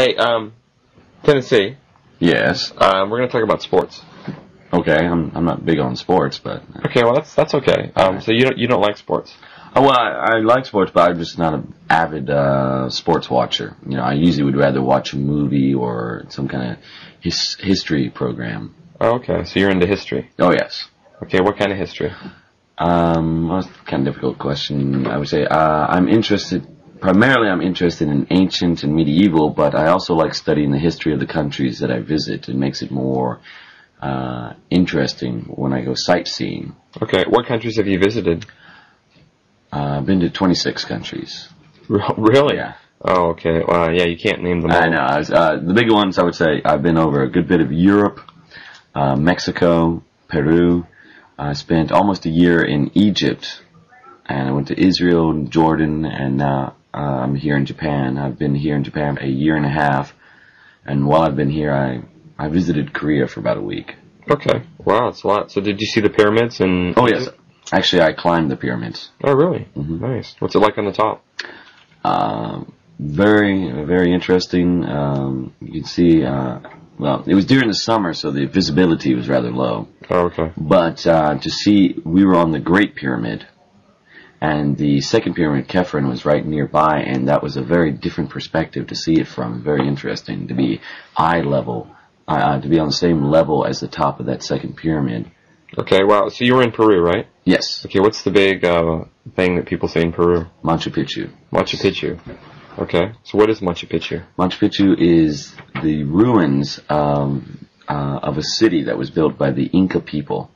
Hey, um, Tennessee. Yes. Um, we're gonna talk about sports. Okay. I'm I'm not big on sports, but Okay, well that's that's okay. Um, so you don't you don't like sports? oh, well, I, I like sports, but I'm just not an avid uh, sports watcher. You know, I usually would rather watch a movie or some kind of his, history program. Oh, okay, so you're into history. Oh yes. Okay, what kind of history? Um, well, that's kind of difficult question. I would say uh, I'm interested. Primarily, I'm interested in ancient and medieval, but I also like studying the history of the countries that I visit. It makes it more uh, interesting when I go sightseeing. Okay, what countries have you visited? Uh, I've been to 26 countries. Really? Yeah. Oh, okay. Well, yeah, you can't name them all. I know. I was, uh, the big ones, I would say, I've been over a good bit of Europe, uh, Mexico, Peru. I spent almost a year in Egypt, and I went to Israel, and Jordan, and now uh, I'm here in Japan. I've been here in Japan a year and a half, and while I've been here, I I visited Korea for about a week. Okay. Wow, that's a lot. So did you see the pyramids and? Oh yes, actually, I climbed the pyramids. Oh, really? Mhm. Nice. What's it like on the top? Um, very, very interesting. Um, you can see, uh, well, it was during the summer, so the visibility was rather low. Oh, okay. But uh, to see, we were on the Great Pyramid, and the second pyramid, Chephren, was right nearby, and that was a very different perspective to see it from. Very interesting to be eye level, uh, uh, to be on the same level as the top of that second pyramid. Okay. Wow. So you were in Peru, right? Yes, Okay. What's the big uh, thing that people say in Peru? Machu Picchu. Machu Picchu. Okay. So what is Machu Picchu? Machu Picchu is the ruins um, uh, of a city that was built by the Inca people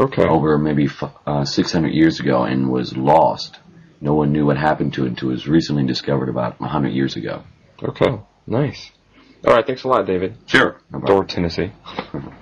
Okay. over maybe f- uh, 600 years ago and was lost. No one knew what happened to it until it was recently discovered about 100 years ago. Okay. Nice. All right. Thanks a lot, David. Sure. Door, Tennessee.